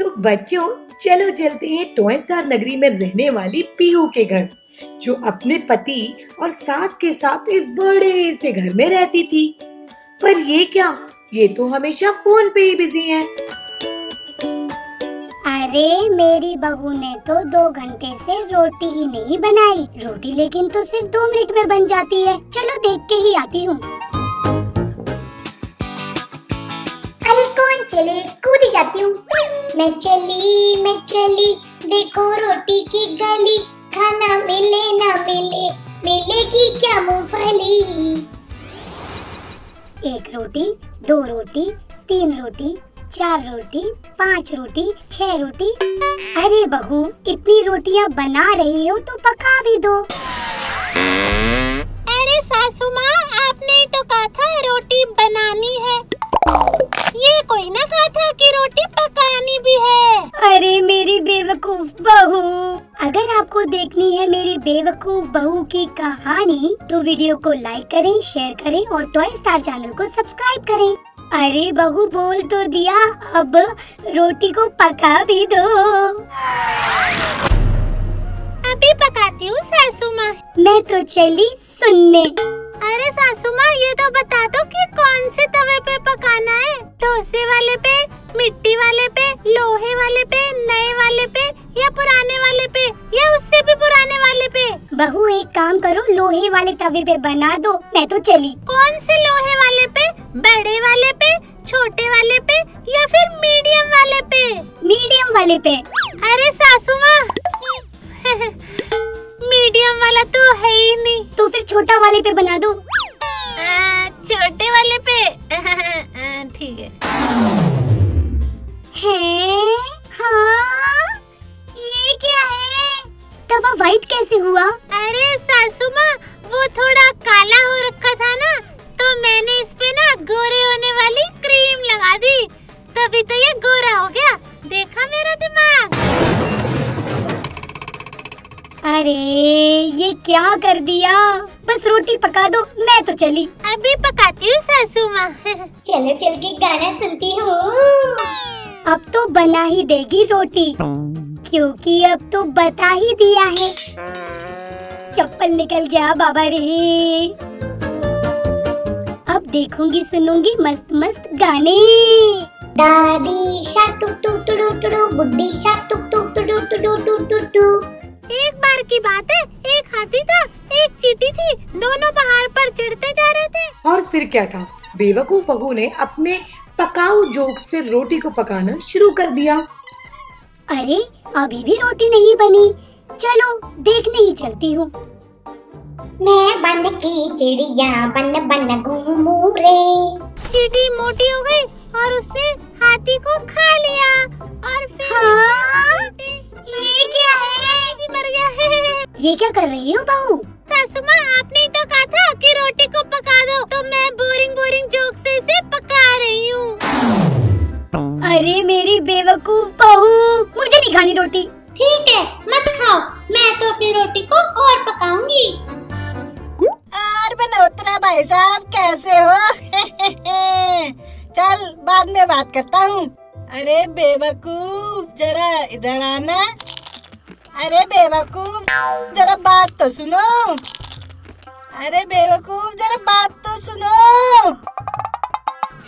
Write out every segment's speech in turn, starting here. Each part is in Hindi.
तो बच्चों, चलो चलते हैं टॉय स्टार नगरी में रहने वाली पीहू के घर, जो अपने पति और सास के साथ इस बड़े से घर में रहती थी। पर ये क्या? ये तो हमेशा फ़ोन पे ही बिज़ी है। अरे, मेरी बहू ने तो दो घंटे से रोटी ही नहीं बनाई। रोटी लेकिन तो सिर्फ़ दो मिनट में बन जाती है। चलो देख के ही आती हूँ। अरे, कौन चले? कूदी जाती हूँ, मैं चली मैं चली, देखो रोटी की गली, खाना मिले ना मिले, मिलेगी क्या मूंगफली? एक रोटी, दो रोटी, तीन रोटी, चार रोटी, पाँच रोटी, छह रोटी। अरे बहू, इतनी रोटियाँ बना रही हो तो पका भी दो। अरे सासू माँ, आपने तो कहा था रोटी बनानी है। ये कोई ना कहा था कि रोटी पकानी भी है। अरे मेरी बेवकूफ़ बहू। अगर आपको देखनी है मेरी बेवकूफ़ बहू की कहानी तो वीडियो को लाइक करें शेयर करें और टॉय स्टार चैनल को सब्सक्राइब करें। अरे बहू बोल तो दिया अब रोटी को पका भी दो। अभी पकाती हूँ सासू माँ। मैं तो चली सुनने। अरे सासू माँ ये तो बता दो कि कौन से तवे पे पकाना है? डोसे वाले पे मिट्टी वाले पे लोहे वाले पे नए वाले पे या पुराने वाले पे या उससे भी पुराने वाले पे? बहू एक काम करो लोहे वाले तवे पे बना दो मैं तो चली। कौन से लोहे वाले पे? बड़े वाले पे छोटे वाले पे या फिर मीडियम वाले पे? मीडियम वाले पे। अरे सासू माँ मीडियम वाला तो है ही नहीं। तो फिर छोटा वाले पे बना दो। आ, छोटे वाले पे? ठीक है। है? हाँ? ये क्या है? तवा वाइट कैसे हुआ? अरे सासू माँ वो थोड़ा काला हो रखा था ना तो मैंने इस पे ना गोरे होने वाली क्रीम लगा दी। तभी तो ये गोरा हो गया। देखा मेरा दिमाग? अरे ये क्या कर दिया? बस रोटी पका दो मैं तो चली। अभी पकाती हूँ सासू माँ। चलो चल के गाना सुनती हूँ। अब तो बना ही देगी रोटी क्योंकि अब तो बता ही दिया है। चप्पल निकल गया बाबा रे। अब देखूँगी सुनूँगी मस्त मस्त गाने। दादी शाह टुक टुक टुडू टुडू बुड्ढी शा टुक टुक टुडू टुडू टू टू टू एक बार की बात है। एक हाथी था एक चीटी थी। दोनों पहाड़ पर चढ़ते जा रहे थे। और फिर क्या था? बेवकूफ़ बहू ने अपने पकाऊ जोक से रोटी को पकाना शुरू कर दिया। अरे अभी भी रोटी नहीं बनी। चलो देखने ही चलती हूँ। मैं बन की चिड़िया बन बन घूमू रे। चीटी मोटी हो गई और उसने हाथी को खा लिया। और फिर हाँ? ये क्या है भी मर गया है। ये क्या कर रही हो बहू सासू माँ आपने तो कहा था कि रोटी को पका दो तो मैं बोरिंग बोरिंग जोक से इसे पका रही हूँ। अरे मेरी बेवकूफ़ बहू मुझे नहीं खानी रोटी। ठीक है मत खाओ मैं तो अपनी रोटी को और पकाऊँगी। और बनोत्रा भाई साहब कैसे हो? चल बाद में बात करता हूँ। अरे बेवकूफ़ जरा इधर आना। अरे बेवकूफ़ जरा बात तो सुनो। अरे बेवकूफ़ जरा बात तो सुनो।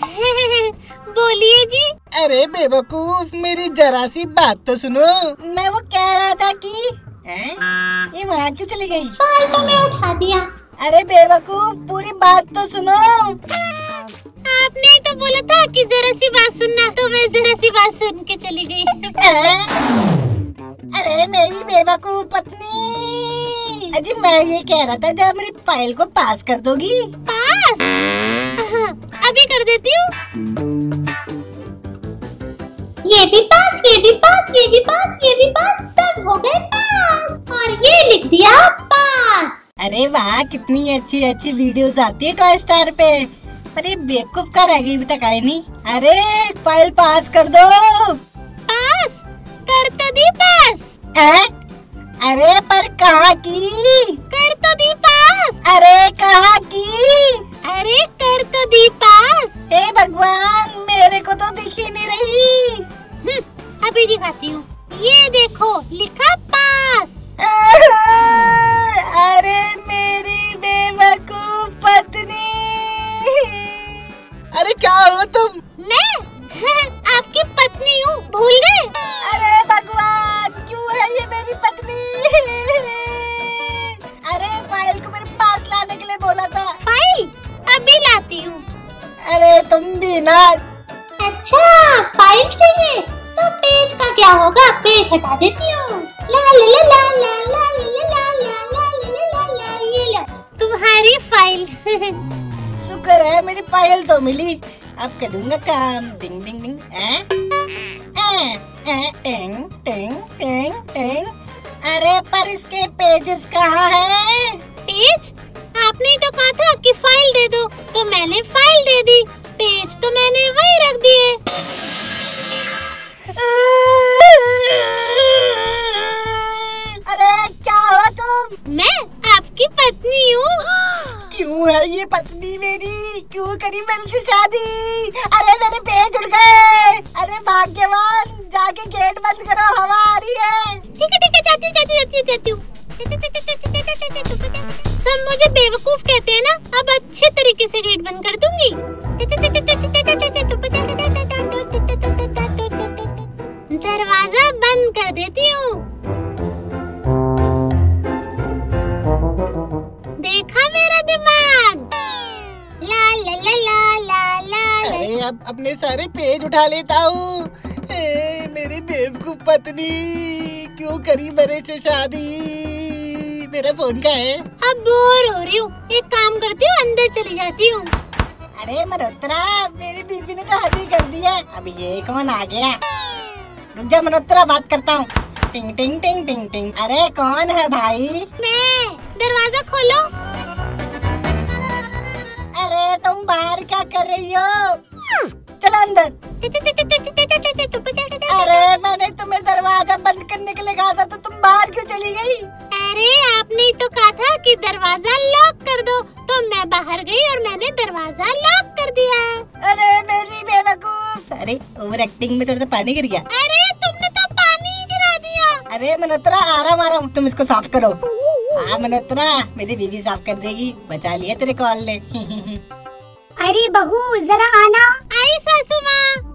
बोलिए जी। अरे बेवकूफ़ मेरी जरा सी बात तो सुनो। मैं वो कह रहा था कि हैं? ये वहाँ क्यों चली गई? तो मैं उठा दिया। अरे बेवकूफ़ पूरी बात तो सुनो। आपने तो बोला था कि जरा सी बात सुनना तो मैं जरा सी बात सुन के चली गई। अरे मेरी बेवकूफ़ पत्नी। अजी मैं ये कह रहा था जब मेरी फ़ाइल को पास कर दोगी। पास अभी कर देती हूँ। ये भी पास ये भी पास ये भी पास ये भी पास सब हो गए पास और ये लिख दिया पास अरे वाह कितनी अच्छी अच्छी वीडियोस आती है टॉय स्टार पे। ये बेवकूफ़ का रह गई अभी तक आई नहीं। अरे फ़ाइल पास कर दो। पास? कर तो दी पास। हैं? अरे पर कहा की? कर तो दी पास। अरे कहा की? अरे कर तो दी पास। हे भगवान मेरे को तो दिख ही नहीं रही। हम्म, अभी दिखाती हूँ। ये देखो लिखा पास। अरे मेरी बेवकूफ़ पत्नी। बता देती हूँ तुम्हारी फ़ाइल शुक्र है, मेरी फ़ाइल तो मिली। अब करूँगा काम। दिन दिन अच्छे तरीके से गेट बंद कर दूँगी। दरवाज़ा बंद कर देती हूँ। देखा मेरा दिमाग? ला ला ला ला ला ला। अरे, अब अपने सारे पेज उठा लेता हूँ, मेरी बेवकूफ़ पत्नी, क्यों करी मेरे से शादी? मेरा फ़ोन का है। अब बोर हो रही हूँ। एक काम करती हूँ अंदर चली जाती हूँ। अरे मल्होत्रा मेरी बीबी ने तो हद ही कर दिया अब ये कौन आ गया? रुक जा मल्होत्रा बात करता हूँ। टिंग टिंग टिंग टिंग टिंग। अरे कौन है भाई? मैं। दरवाज़ा खोलो। अरे तुम बाहर क्या कर रही हो? चलो अंदर। अरे मैंने तुम्हें दरवाज़ा बंद करने के लिए कहा था तो तुम बाहर क्यों चली गई? अरे आपने ही तो कहा था कि दरवाज़ा लॉक कर दो। तो मैं बाहर गई और मैंने दरवाज़ा लॉक कर दिया। अरे मेरी बेवकूफ़। अरे ओवर एक्टिंग में थोड़ा सा पानी गिर गया। अरे तुमने तो पानी गिरा दिया। अरे मनोत्रा आराम आराम। तुम इसको साफ़ करो। हाँ मनोत्रा मेरी बीवी साफ़ कर देगी। बचा लिया तेरे कॉल ने। अरे बहू जरा आना। आई सासू माँ।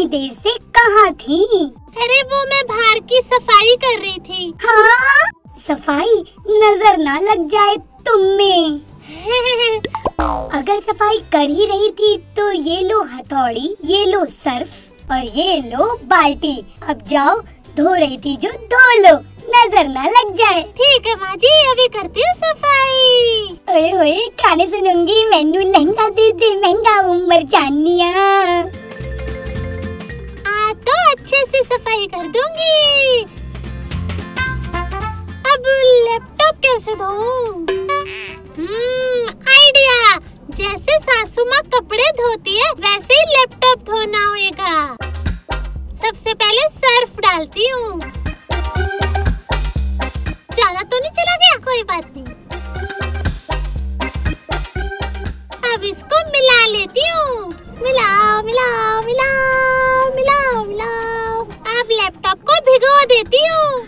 इतनी देर से कहाँ थी? अरे वो मैं बाहर की सफ़ाई कर रही थी। हाँ? सफ़ाई नज़र ना लग जाए तुम में। अगर सफ़ाई कर ही रही थी तो ये लो हथौड़ी ये लो सर्फ और ये लो बाल्टी। अब जाओ धो रही थी जो धो लो नज़र ना लग जाए। ठीक है माँ जी अभी करती हूँ सफ़ाई। ओए ओए गाने सुनूँगी मैनू लहंगा दे दे महँगा उम्र जानिया। अच्छे से सफ़ाई कर दूँगी। अब लैपटॉप कैसे धोऊं? हम्म आइडिया। जैसे सासू माँ कपड़े धोती है, वैसे ही लैपटॉप धोना होएगा। सबसे पहले सर्फ डालती हूँ। देती हूँ।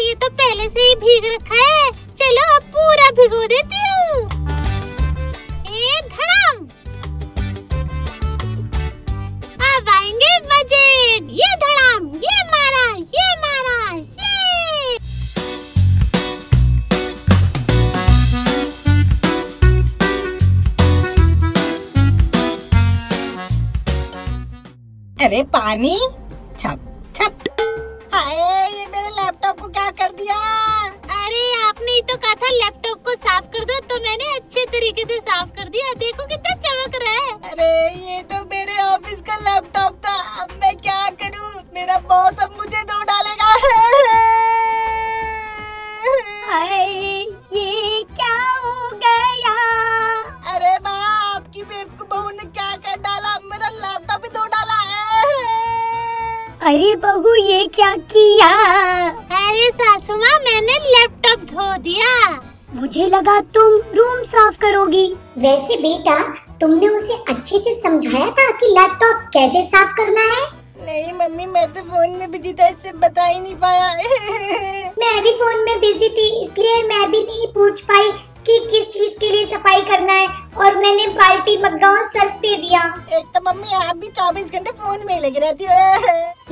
ये तो पहले से ही भीग रखा है। चलो, अब पूरा भिगो देती हूँ। अब आएँगे ये ये मारा ये मारा, ये। अरे पानी, छप। तो मैंने अच्छे तरीके से साफ़ कर दिया। देखो कितना चमक रहा है। अरे ये तो मेरे ऑफ़िस का लैपटॉप था। अब मैं क्या करूँ? मेरा बॉस अब मुझे दो डालेगा। हाय ये क्या हो गया? अरे माँ आपकी बेवकूफ़ बहू ने क्या कर डाला? मेरा लैपटॉप ही दो डाला है। अरे बहू ये क्या किया मुझे लगा तुम रूम साफ़ करोगी। वैसे बेटा तुमने उसे अच्छे से समझाया था कि लैपटॉप कैसे साफ़ करना है? नहीं मम्मी मैं तो फ़ोन में बिज़ी था इससे बता ही नहीं पाया। मैं भी फ़ोन में बिज़ी थी इसलिए मैं भी नहीं पूछ पाई कि किस चीज़ के लिए सफ़ाई करना है? और मैंने बाल्टी मग्गा और सर्फ दे दिया। एक तो मम्मी आप भी चौबीस घंटे फ़ोन में लगी रहती हो।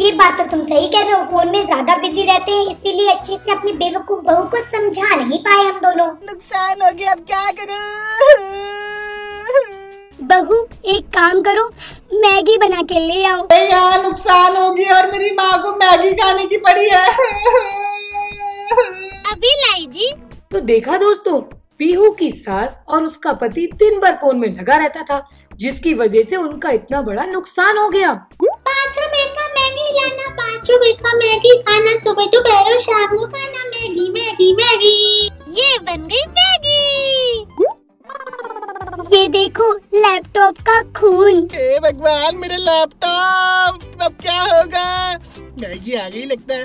ये बात तो तुम सही कह रहे हो। फ़ोन में ज़्यादा बिज़ी रहते हैं इसीलिए अच्छे से अपनी बेवकूफ़ बहू को समझा नहीं पाए हम दोनों। नुकसान हो गया अब क्या करूँ? बहू एक काम करो मैगी बना के ले आओ। यार नुकसान हो गया और मेरी माँ को मैगी खाने की पड़ी है। अभी लाई जी। तो देखा दोस्तों पीहू की सास और उसका पति दिन भर फ़ोन में लगा रहता था जिसकी वजह से उनका इतना बड़ा नुकसान हो गया। पाँच रुपए का मैगी लाना पाँच रुपए का मैगी खाना सुबह दोपहर और शाम को खाना मैगी मैगी मैगी। ये बन गई मैगी। ये देखो लैपटॉप का खून। हे भगवान मेरे लैपटॉप अब क्या होगा? मैगी आ गई लगता है।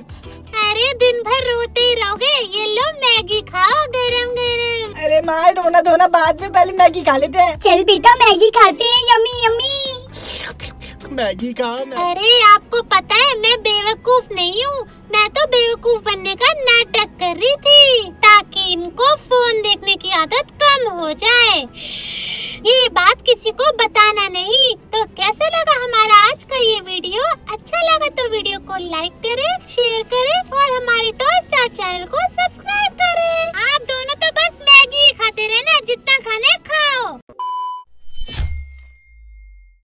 अरे दिन भर रोते ही रहोगे ये लो मैगी खाओ गरम गरम अरे माँ रोना धोना बाद में पहले मैगी खा लेते हैं। चल बेटा मैगी खाते हैं यमी यमी मैगी का मैं अरे आपको पता है मैं बेवकूफ़ नहीं हूँ। मैं तो बेवकूफ़ बनने का नाटक कर रही थी ताकि